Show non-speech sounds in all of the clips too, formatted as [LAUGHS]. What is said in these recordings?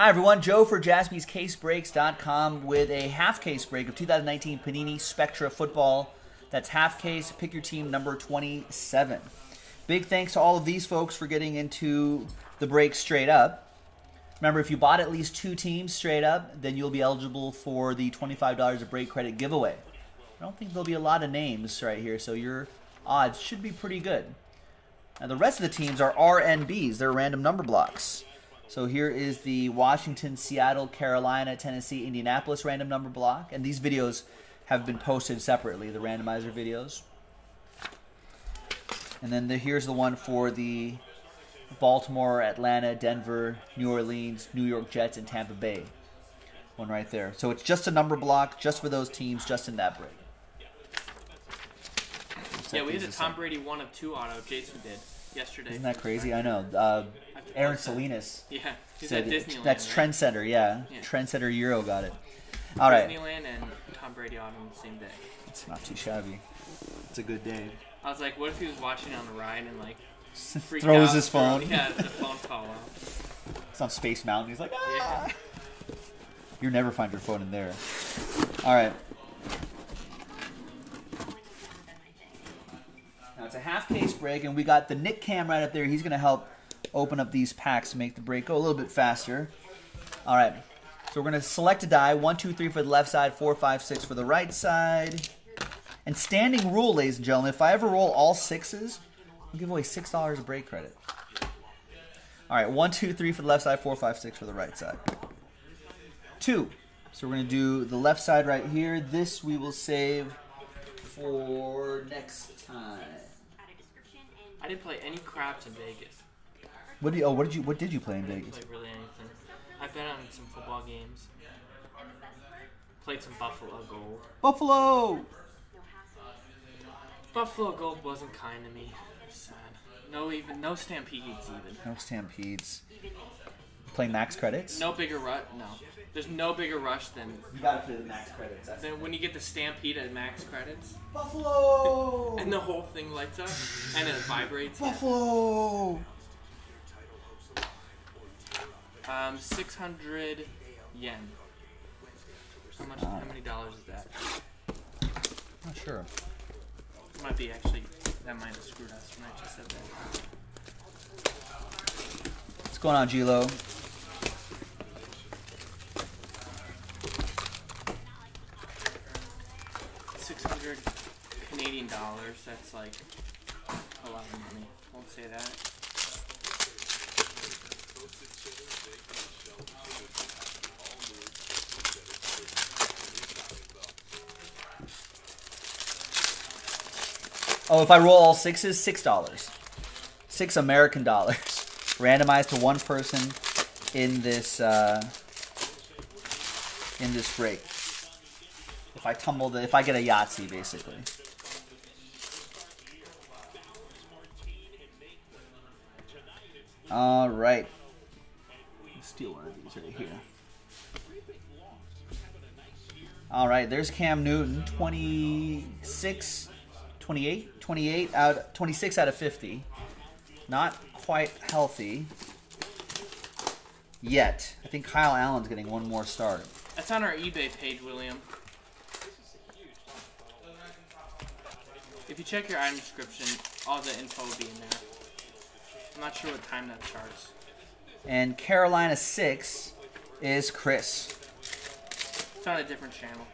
Hi, everyone. Joe for jaspyscasebreaks.com with a half case break of 2019 Panini Spectra football. That's half case. Pick your team number 27. Big thanks to all of these folks for getting into the break straight up. Remember, if you bought at least two teams straight up, then you'll be eligible for the $25 of break credit giveaway. I don't think there'll be a lot of names right here, so your odds should be pretty good. Now, the rest of the teams are RNBs, they're random number blocks. So here is the Washington, Seattle, Carolina, Tennessee, Indianapolis random number block. And these videos have been posted separately, the randomizer videos. And then the, here's the one for the Baltimore, Atlanta, Denver, New Orleans, New York Jets, and Tampa Bay. One right there. So it's just a number block, just for those teams, just in that break. Yeah, we had a Tom Brady one of two auto. Jason did yesterday. Isn't that crazy? I know. Uh, Aaron Salinas. Yeah, he's at Disneyland. That's right? Trendsetter, yeah. Yeah. Trendsetter Euro got it. All right. Disneyland and Tom Brady on the same day. It's not too shabby. It's a good day. I was like, what if he was watching on the ride and like [LAUGHS] Throws out, his phone. Yeah, the phone fall out. [LAUGHS] It's on Space Mountain. He's like, ah. Yeah. You never find your phone in there. All right. Now it's a half case break, and we got the Nick Cam right up there. He's going to help open up these packs to make the break go a little bit faster. All right. So we're to select a die. One, two, three for the left side, four, five, six for the right side. And standing rule, ladies and gentlemen, if I ever roll all sixes, I'll give away $6 of break credit. All right, one, two, three for the left side, four, five, six for the right side. Two. So we're to do the left side right here. This we will save for next time. I didn't play any craps in Vegas. What did you, oh, what did you what did you play in Vegas? Like really anything. I bet on some football games. Played some Buffalo Gold. Buffalo. Buffalo Gold wasn't kind to me. Sad. No even no stampedes even. No stampedes. Play max credits. No bigger rush. No, there's no bigger rush than You gotta play the max credits. Than when you get the stampede at max credits Buffalo. and the whole thing lights up and it vibrates. Buffalo. Um, six hundred yen. How much? How many dollars is that? Not sure. It might be actually. That might have screwed us when I just said that. What's going on, Gilo? Six hundred Canadian dollars. That's like a lot of money. Won't say that. Oh, if I roll all sixes, six dollars. Six American dollars. [LAUGHS] Randomized to one person in this uh, in this break. If I tumble the if I get a Yahtzee basically. All right. Let's steal one of these right here. All right, there's Cam Newton, 26, 28, 28 out, 26 out of 50. Not quite healthy yet. I think Kyle Allen's getting one more start. That's on our eBay page, William. If you check your item description, all the info will be in there. I'm not sure what time that starts. And Carolina 6 is Chris. It's on a different channel.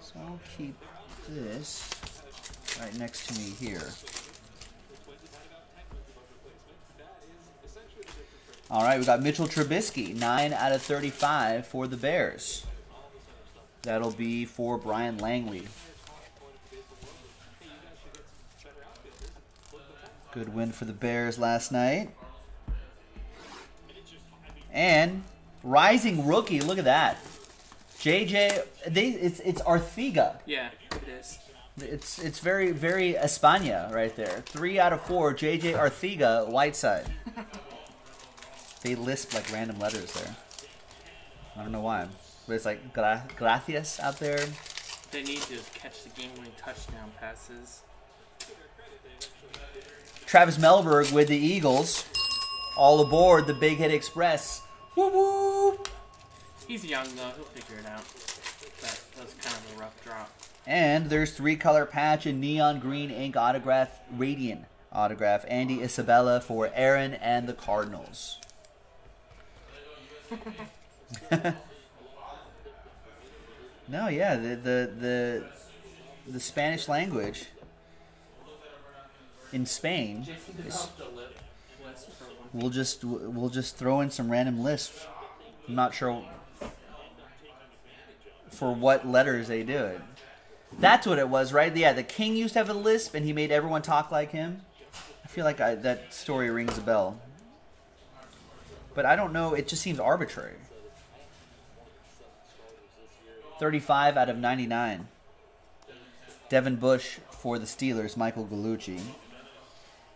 So I'll keep this right next to me here. All right, we got Mitchell Trubisky, 9 out of 35 for the Bears. That'll be for Brian Langley. Good win for the Bears last night. And rising rookie, look at that. JJ, they, it's it's Arthega. Yeah, it is. It's it's very very España right there. Three out of four. JJ Arthega, Whiteside. [LAUGHS] They lisp like random letters there. I don't know why, but it's like gra- gracias out there. They need to catch the game-winning touchdown passes. Travis Melberg with the Eagles. All aboard the Big Hit Express. Whoop whoop. He's young though; he'll figure it out. That was kind of a rough drop. And there's three color patch and neon green ink autograph, radiant autograph, Andy Isabella for Aaron and the Cardinals. [LAUGHS] no, yeah, the the the the Spanish language in Spain. is- We'll just we'll just throw in some random lists. I'm not sure for what letters they do it. That's what it was, right? Yeah, the king used to have a lisp, and he made everyone talk like him. I feel like I, that story rings a bell, but I don't know. It just seems arbitrary. Thirty-five out of ninety-nine. Devin Bush for the Steelers, Michael Gallucci.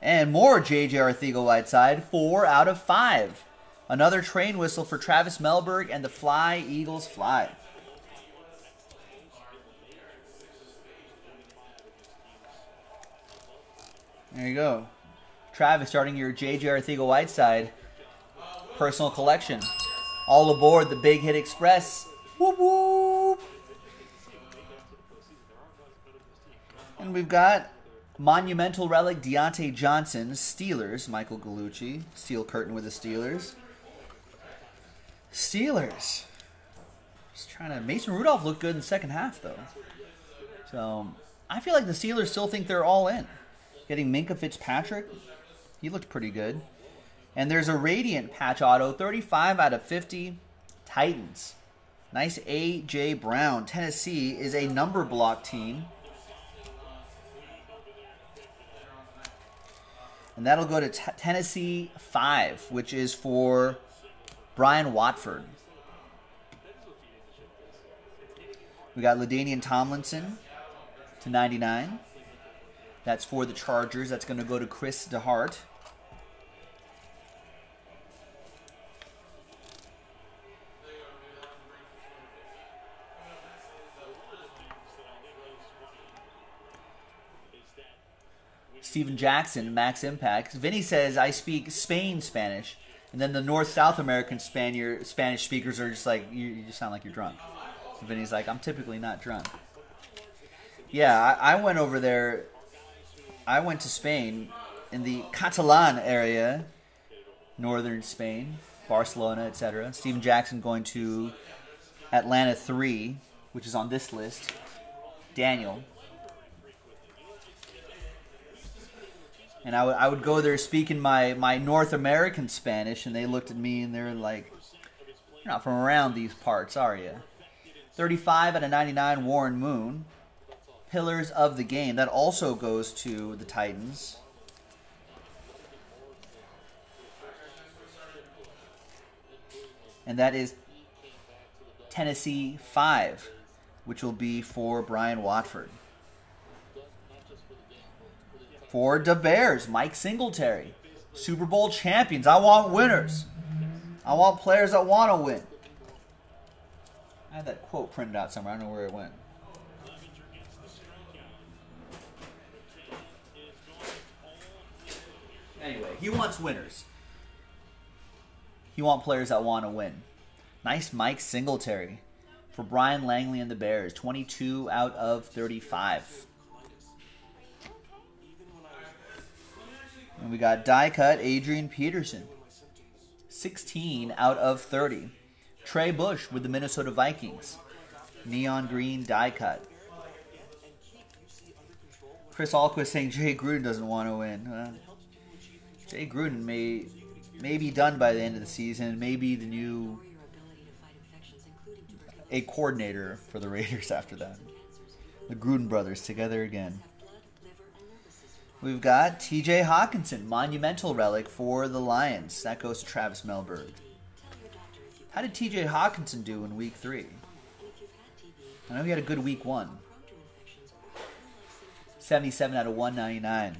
And more J.J. Arthego Whiteside, four out of five. Another train whistle for Travis Melberg and the Fly Eagles Fly. There you go. Travis starting your J.J. Arthego Whiteside personal collection. All aboard the Big Hit Express. Whoop whoop. And we've got Monumental Relic Diontae Johnson, Steelers, Michael Gallucci, Steel Curtain with the Steelers. Steelers. Just trying to. Mason Rudolph looked good in the second half, though. So I feel like the Steelers still think they're all in. Getting Minkah Fitzpatrick, he looked pretty good. And there's a Radiant patch auto, 35 out of 50. Titans. Nice A.J. Brown. Tennessee is a number block team. And that'll go to Tennessee 5, which is for Brian Watford. We got LaDainian Tomlinson to 99. That's for the Chargers. That's going to go to Chris DeHart. Steven Jackson, Max Impact. Vinny says, I speak Spain Spanish. And then the North South American Spaniard, Spanish speakers are just like, you, you just sound like you're drunk. And Vinny's like, I'm typically not drunk. Yeah, I, I went over there. I went to Spain in the Catalan area, northern Spain, Barcelona, etc. Steven Jackson going to Atlanta 3, which is on this list. Daniel. And I would I would go there speaking my, my North American Spanish, and they looked at me and they're like, You're not from around these parts, are you? 35 out of 99, Warren Moon. Pillars of the Game. That also goes to the Titans. And that is Tennessee 5, which will be for Brian Watford. For the Bears, Mike Singletary. Super Bowl champions. I want winners. I want players that want to win. I had that quote printed out somewhere. I don't know where it went. Anyway, he wants winners. He wants players that want to win. Nice Mike Singletary for Brian Langley and the Bears. 22 out of 35. And we got die cut Adrian Peterson. 16 out of 30. Trey Bush with the Minnesota Vikings. Neon green die cut. Chris Alquist saying Jay Gruden doesn't want to win. Uh, Jay Gruden may may be done by the end of the season. Maybe the new a coordinator for the Raiders [LAUGHS] after that. The Gruden brothers together again. We've got TJ Hockenson, monumental relic for the Lions. That goes to Travis Melberg. How did TJ Hockenson do in week three? I know he had a good week one. 77 out of 199.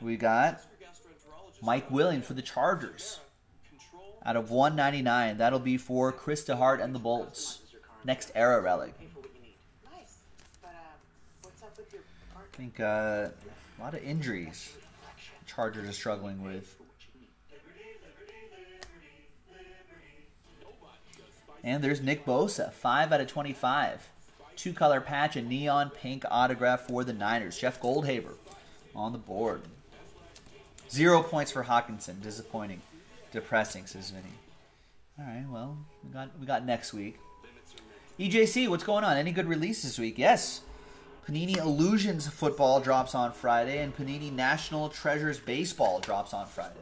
We got Mike Williams for the Chargers. Out of 199. That'll be for Chris DeHart and the Bolts. Next era relic. I think uh, a lot of injuries Chargers are struggling with. And there's Nick Bosa, 5 out of 25. Two color patch, a neon pink autograph for the Niners. Jeff Goldhaber on the board. Zero points for Hockenson. Disappointing. Depressing, says Vinny. All right, well, we got, we got next week. EJC, what's going on? Any good release this week? Yes. Panini Illusions football drops on Friday, and Panini National Treasures baseball drops on Friday.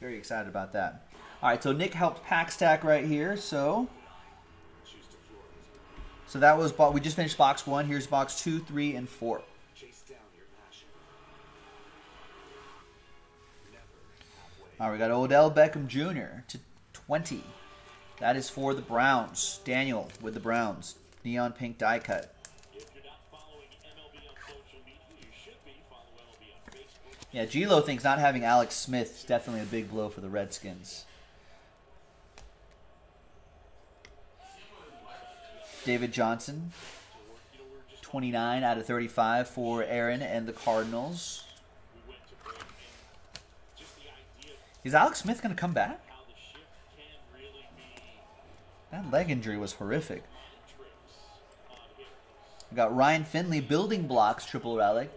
Very excited about that. All right, so Nick helped pack stack right here. So, so that was we just finished box one. Here's box two, three, and four. All right, we got Odell Beckham Jr. to 20. That is for the Browns. Daniel with the Browns. Neon pink die cut. Yeah, Gilo thinks not having Alex Smith is definitely a big blow for the Redskins. David Johnson, 29 out of 35 for Aaron and the Cardinals. Is Alex Smith going to come back? That leg injury was horrific. We got Ryan Finley building blocks triple relic.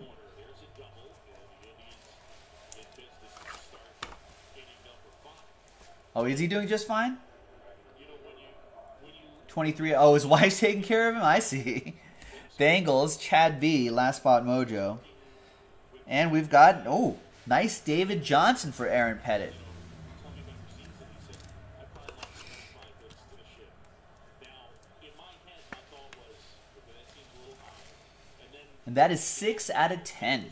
Oh, is he doing just fine? 23. Oh, his [LAUGHS] wife's taking care of him? I see. Bengals, Chad B, last spot mojo. And we've got, oh, nice David Johnson for Aaron Pettit. And that is 6 out of 10.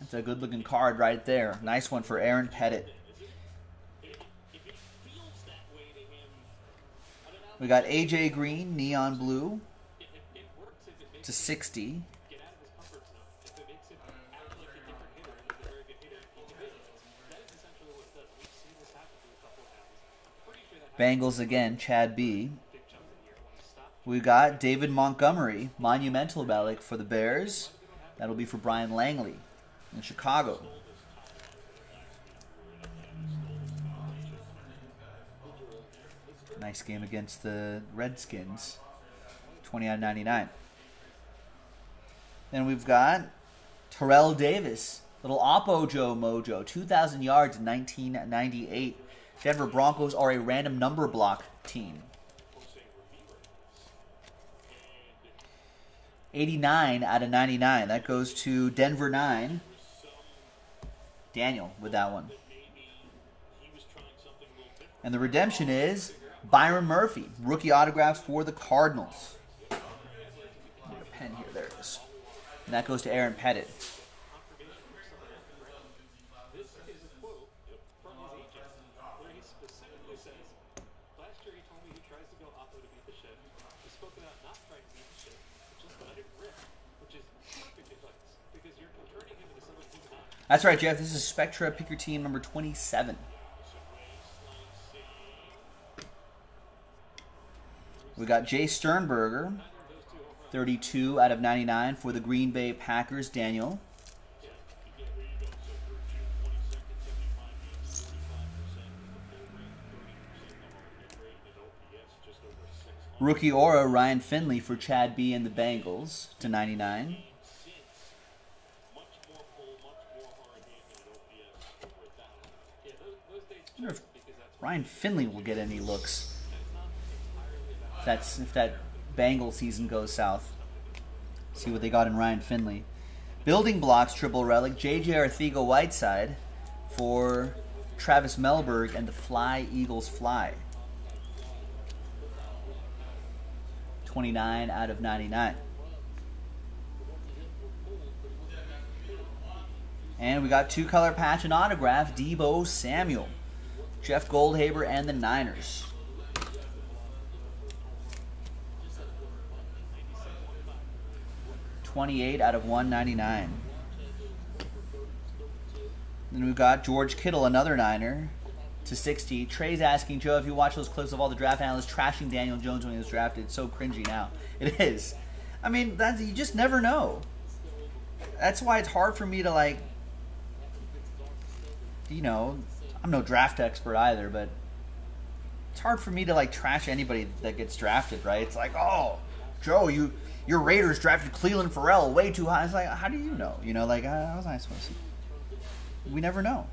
That's a good looking card right there. Nice one for Aaron Pettit. We got AJ Green, neon blue to 60. Bengals again, Chad B. We got David Montgomery, monumental relic for the Bears. That'll be for Brian Langley in Chicago. Nice game against the Redskins. 20 out of 99. Then we've got Terrell Davis, little Oppo Joe Mojo, 2,000 yards in 1998. Denver Broncos are a random number block team. 89 out of 99. That goes to Denver 9. Daniel with that one. And the redemption is Byron Murphy, rookie autographs for the Cardinals. pen here, there it is. And that goes to Aaron Pettit. That's right, Jeff. This is Spectra. Pick your team number 27. We got Jace Sternberger, 32 out of 99 for the Green Bay Packers. Daniel. Rookie Aura Ryan Finley for Chad B and the Bengals to 99. Ryan Finley will get any looks. If that's if that Bengal season goes south. See what they got in Ryan Finley. Building blocks triple relic JJ Arthego Whiteside for Travis Melberg and the Fly Eagles Fly. 29 out of 99. And we got two color patch and autograph, Deebo Samuel. Jeff Goldhaber and the Niners. Twenty-eight out of one ninety-nine. Then we've got George Kittle, another Niner, to 60. Trey's asking Joe if you watch those clips of all the draft analysts trashing Daniel Jones when he was drafted. It's so cringy now. [LAUGHS] It is. I mean, that's, you just never know. That's why it's hard for me to like, you know, I'm no draft expert either, but it's hard for me to like trash anybody that gets drafted, right? It's like, oh, Joe, you your Raiders drafted Clelin Ferrell way too high. It's like, how do you know? You know, like uh, how was I supposed to? We never know.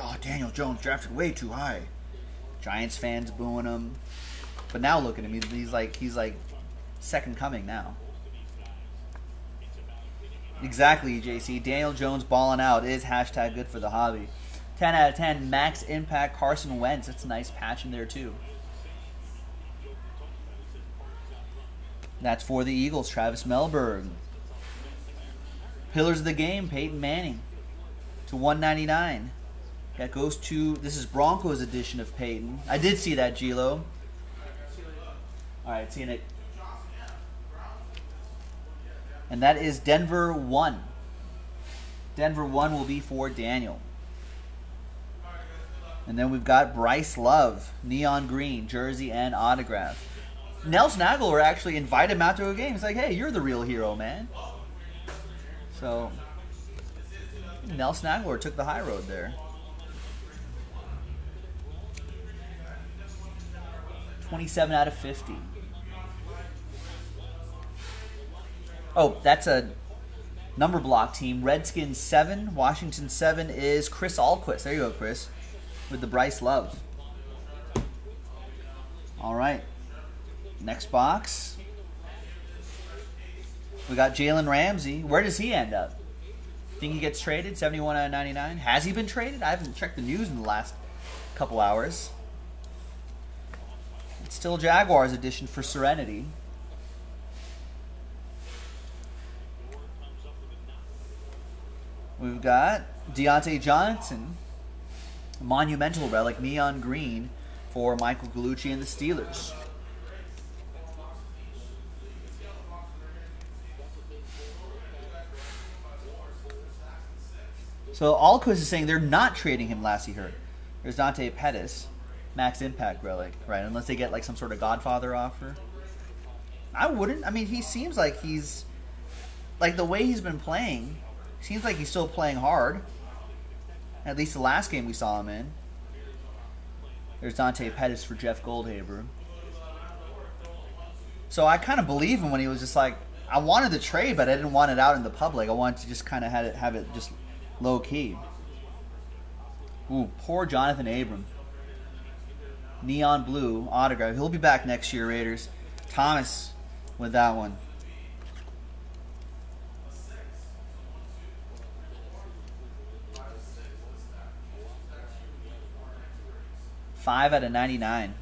Oh, Daniel Jones drafted way too high. Giants fans booing him, but now look at him. He's like he's like second coming now. Exactly, JC. Daniel Jones balling out is hashtag good for the hobby. 10 out of 10. Max impact Carson Wentz. That's a nice patch in there, too. That's for the Eagles. Travis Melberg. Pillars of the game. Peyton Manning to 199. That goes to this is Broncos edition of Peyton. I did see that, Gilo. All right, seeing it. And that is Denver 1. Denver 1 will be for Daniel. And then we've got Bryce Love, neon green, jersey and autograph. Nelson Agholor actually invited him out to a game. He's like, hey, you're the real hero, man. So, Nels Agholor took the high road there. 27 out of 50. Oh, that's a number block team. Redskins 7, Washington 7 is Chris Alquist. There you go, Chris. With the Bryce Love. All right. Next box. We got Jalen Ramsey. Where does he end up? Think he gets traded? 71 out of 99. Has he been traded? I haven't checked the news in the last couple hours. It's still Jaguars edition for Serenity. We've got Diontae Johnson, monumental relic, neon green for Michael Gallucci and the Steelers. So Alquist is saying they're not trading him last he heard. There's Dante Pettis, max impact relic, right? Unless they get like some sort of Godfather offer. I wouldn't. I mean, he seems like he's like the way he's been playing. Seems like he's still playing hard. At least the last game we saw him in. There's Dante Pettis for Jeff Goldhaber. So I kind of believe him when he was just like, I wanted the trade, but I didn't want it out in the public. I wanted to just kind of have it, have it just low key. Ooh, poor Jonathan Abram. Neon blue autograph. He'll be back next year, Raiders. Thomas with that one. Five out of 99.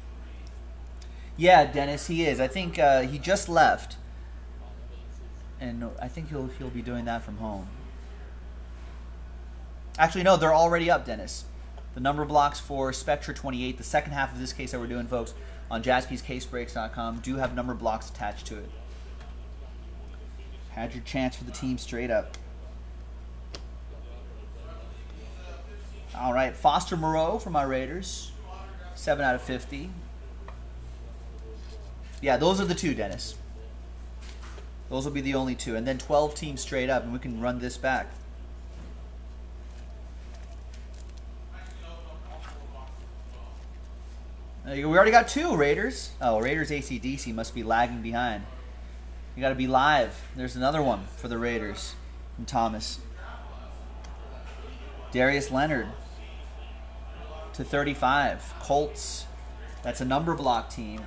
Yeah, Dennis, he is. I think uh, he just left. And I think he'll, he'll be doing that from home. Actually, no, they're already up, Dennis. The number blocks for Spectra 28, the second half of this case that we're doing, folks, on jaspyscasebreaks.com, do have number blocks attached to it. Had your chance for the team straight up. All right, Foster Moreau for my Raiders. 7 out of 50. Yeah, those are the two, Dennis. Those will be the only two. And then 12 teams straight up, and we can run this back. We already got two Raiders. Oh, Raiders ACDC must be lagging behind. You got to be live. There's another one for the Raiders from Thomas. Darius Leonard to 35. Colts. That's a number block team.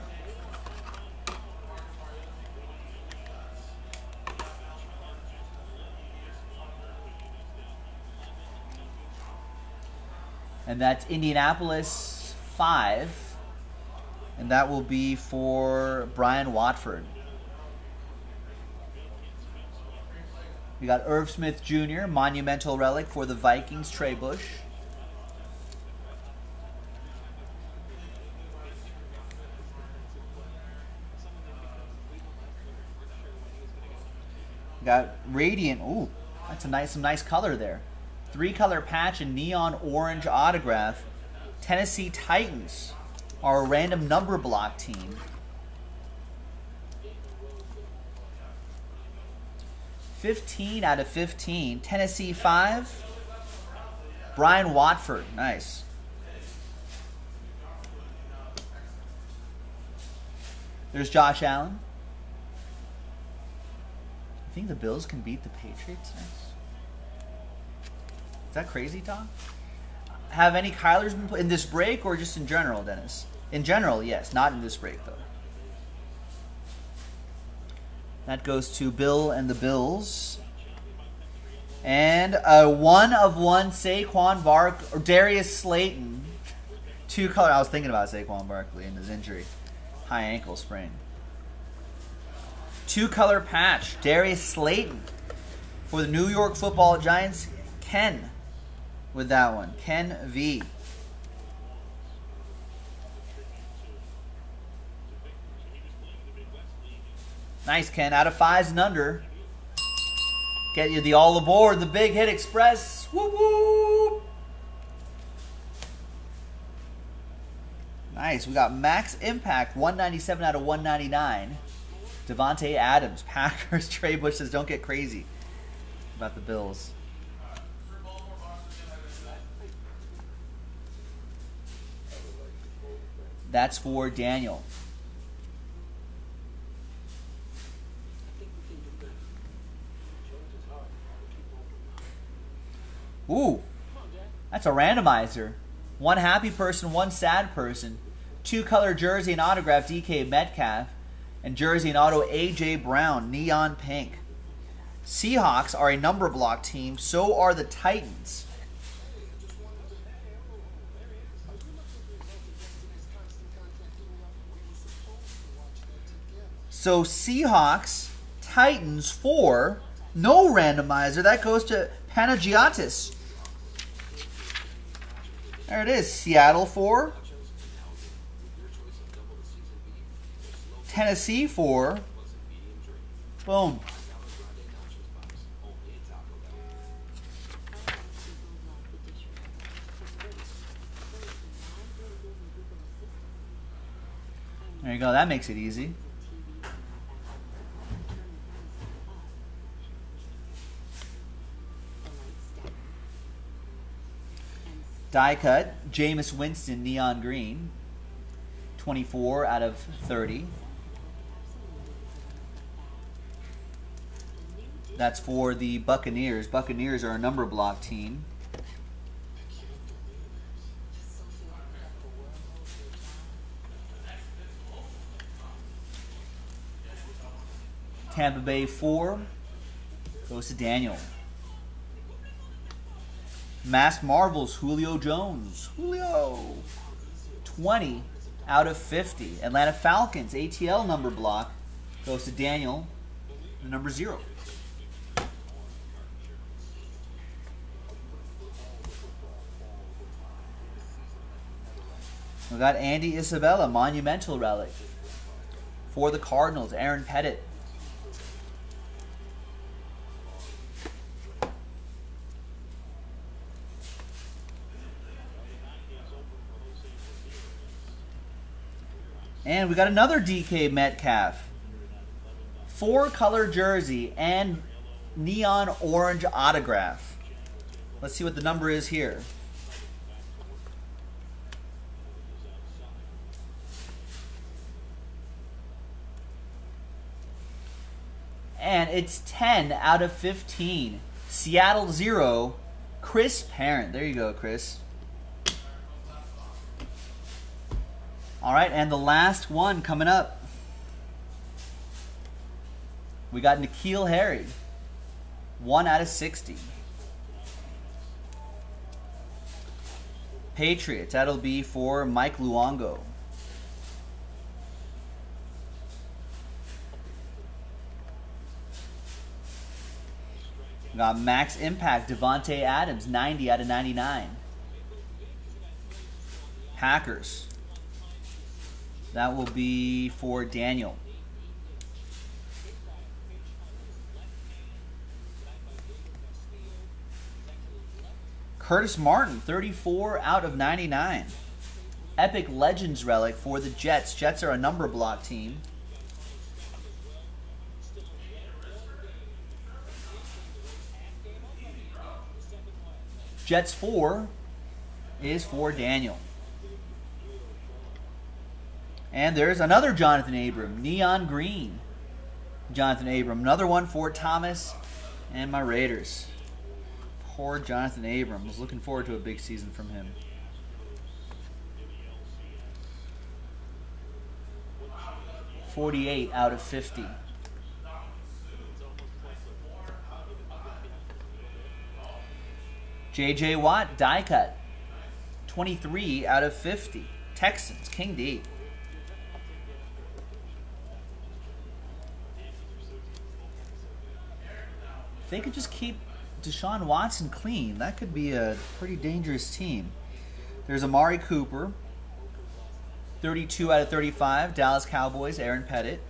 And that's Indianapolis 5. And that will be for Brian Watford. We got Irv Smith Jr., monumental relic for the Vikings, Trey Bush. Got Radiant. Ooh, that's a nice, some nice color there. Three color patch and neon orange autograph. Tennessee Titans are a random number block team. Fifteen out of fifteen. Tennessee five. Brian Watford, nice. There's Josh Allen. I think the Bills can beat the Patriots. Is that crazy, Tom? Have any Kylers been in this break or just in general, Dennis? In general, yes. Not in this break, though. That goes to Bill and the Bills. And a one of one Saquon Bark or Darius Slayton. Two color. I was thinking about Saquon Barkley and his injury, high ankle sprain. Two color patch. Darius Slayton for the New York Football Giants. Ken with that one. Ken V. Nice, Ken. Out of fives and under. Get you the all aboard, the Big Hit Express. Woo woo! Nice. We got Max Impact, 197 out of 199. Davante Adams, [LAUGHS] Packers. Trey Bush says, don't get crazy about the Bills. That's for Daniel. Ooh, that's a randomizer. One happy person, one sad person. Two color jersey and autograph DK Metcalf. And jersey and auto AJ Brown, neon pink. Seahawks are a number block team, so are the Titans. So Seahawks, Titans, four. No randomizer. That goes to Panagiotis. There it is. Seattle 4. Tennessee for. Boom. There you go. That makes it easy. Die cut, Jameis Winston neon green, 24 out of 30. That's for the Buccaneers. Buccaneers are a number block team. Tampa Bay 4 goes to Daniel. Mass Marvels, Julio Jones. Julio. 20 out of 50. Atlanta Falcons, ATL number block, goes to Daniel, the number 0. We got Andy Isabella, monumental relic. For the Cardinals, Aaron Pettit. And we got another DK Metcalf. Four color jersey and neon orange autograph. Let's see what the number is here. And it's 10 out of 15. Seattle 0. Chris Parent. There you go, Chris. All right, and the last one coming up. We got N'Keal Harry. One out of 60. Patriots, that'll be for Mike Luongo. Max Impact, Davante Adams, 90 out of 99. Packers. That will be for Daniel. Curtis Martin, 34 out of 99. Epic Legends relic for the Jets. Jets are a number block team. Jets 4 is for Daniel. And there's another Jonathan Abram, neon green. Jonathan Abram, another one for Thomas and my Raiders. Poor Jonathan Abram. Was looking forward to a big season from him. Forty-eight out of fifty. J.J. Watt, die cut. 23 out of 50. Texans, King D. If they could just keep Deshaun Watson clean, that could be a pretty dangerous team. There's Amari Cooper, 32 out of 35. Dallas Cowboys, Aaron Pettit.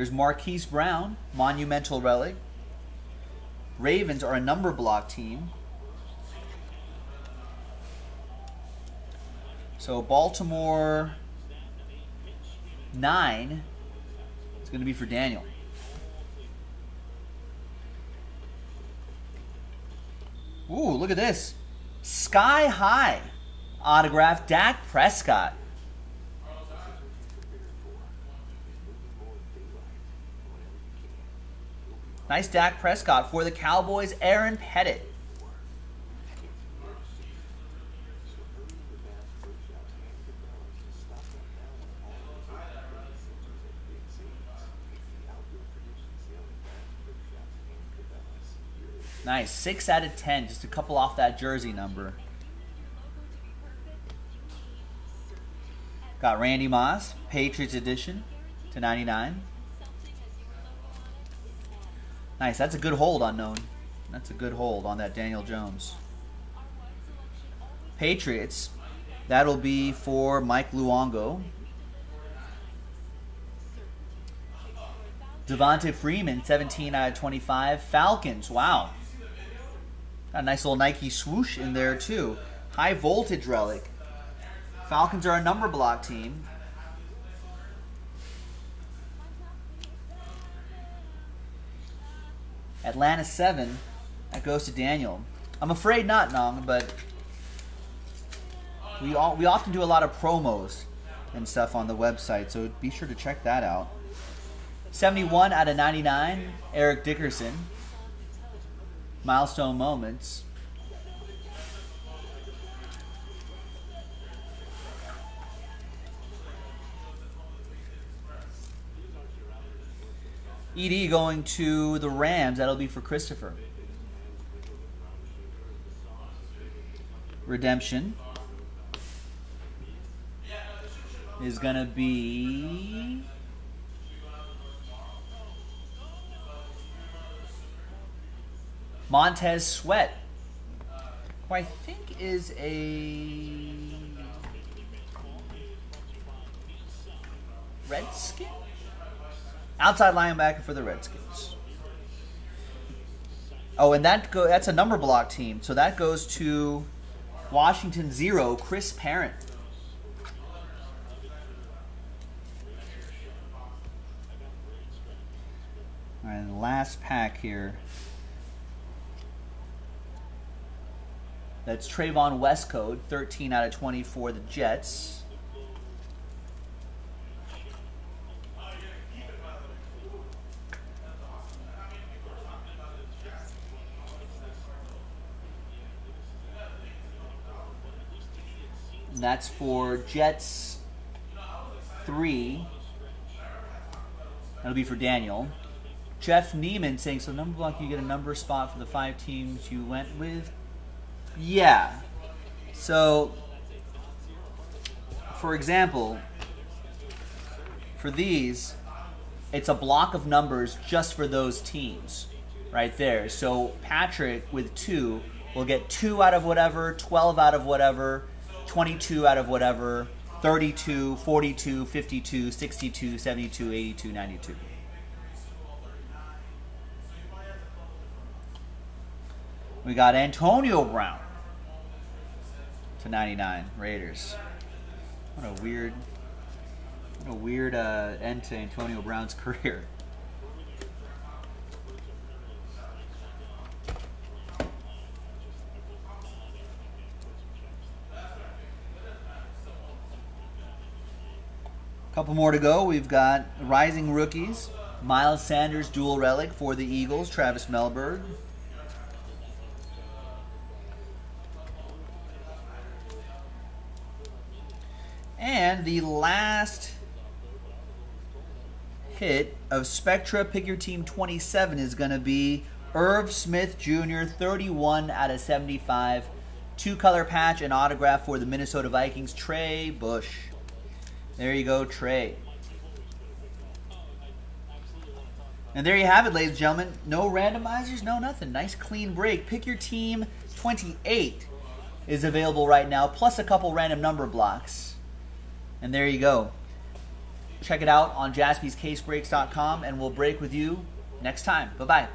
There's Marquise Brown, monumental relic. Ravens are a number block team. So Baltimore nine is going to be for Daniel. Ooh, look at this. Sky high autograph Dak Prescott. Nice Dak Prescott for the Cowboys, Aaron Pettit. Nice. 6 out of 10. Just a couple off that jersey number. Got Randy Moss, Patriots edition to 99. Nice. That's a good hold, unknown. That's a good hold on that Daniel Jones. Patriots. That'll be for Mike Luongo. Devonta Freeman, 17 out of 25. Falcons. Wow. Got a nice little Nike swoosh in there, too. High voltage relic. Falcons are a number block team. Atlanta 7. That goes to Daniel. I'm afraid not, Nong, but we all we often do a lot of promos and stuff on the website, so be sure to check that out. 71 out of 99, Eric Dickerson. Milestone moments. ED going to the Rams. That'll be for Christopher. Redemption is going to be. Montez Sweat, who I think is a Redskin? Outside linebacker for the Redskins. Oh, and that go that's a number block team. So that goes to Washington 0, Chris Parent. All right, last pack here. That's Trevon Wesco, 13 out of 20 for the Jets. That's for Jets 3. That'll be for Daniel. Jeff Neiman saying, so number block, you get a number spot for the five teams you went with. Yeah. So, for example, for these, it's a block of numbers just for those teams right there. So Patrick with two will get two out of whatever, 12 out of whatever, 22 out of whatever, 32, 42, 52, 62, 72, 82, 92. We got Antonio Brown to 99 Raiders. What a weird, what a weird uh, end to Antonio Brown's [LAUGHS] career. Couple more to go. We've got Rising Rookies, Miles Sanders dual relic for the Eagles, Travis Melberg. And the last hit of Spectra Pick Your Team 27 is going to be Irv Smith Jr., 31 out of 75. Two color patch and autograph for the Minnesota Vikings, Trey Bush. There you go, Trey. And there you have it, ladies and gentlemen. No randomizers, no nothing. Nice clean break. Pick your team 28 is available right now, plus a couple random number blocks. And there you go. Check it out on jaspyscasebreaks.com, and we'll break with you next time. Bye bye.